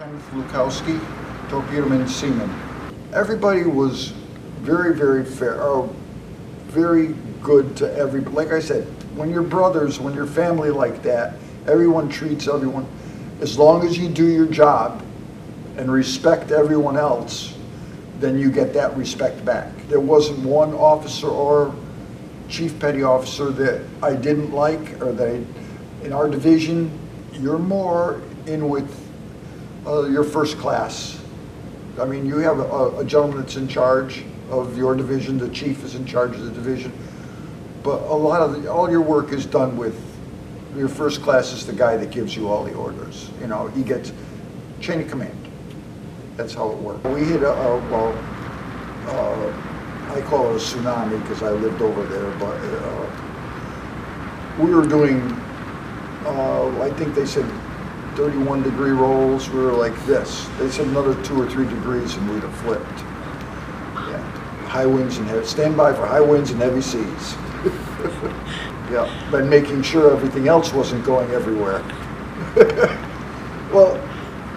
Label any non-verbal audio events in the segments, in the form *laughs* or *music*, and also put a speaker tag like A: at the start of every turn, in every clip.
A: I'm Lukowski, Torpedoman Seaman. Everybody was very, very fair, or very good to every, like I said, when you're brothers, when you're family like that, everyone treats everyone, as long as you do your job and respect everyone else, then you get that respect back. There wasn't one officer or chief petty officer that I didn't like, or that, I- in our division, you're more in with uh, your first class. I mean, you have a a gentleman that's in charge of your division, the chief is in charge of the division, but a lot of, the- all your work is done with, your first class is the guy that gives you all the orders. You know, he gets chain of command. That's how it worked. We hit a, a- well, uh, I call it a tsunami because I lived over there, but uh, we were doing, uh, I think they said 31 degree rolls. We were like this. They said another two or three degrees and we'd have flipped. Yeah, high winds and heavy, stand by for high winds and heavy seas. *laughs* Yeah, but making sure everything else wasn't going everywhere. *laughs* Well,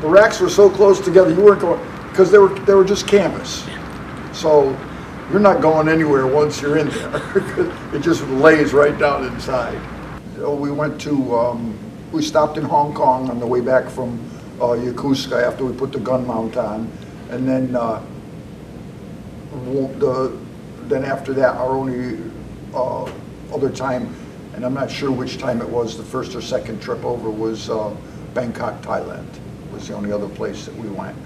A: the racks were so close together, you weren't going, because they were, they were just canvas. So you're not going anywhere once you're in there. *laughs* It just lays right down inside. So We went to, um, we stopped in Hong Kong on the way back from uh, Yokosuka after we put the gun mount on. And then, uh, the, then after that, our only uh, other time, and I'm not sure which time it was, the first or second trip over was uh, Bangkok, Thailand, was the only other place that we went.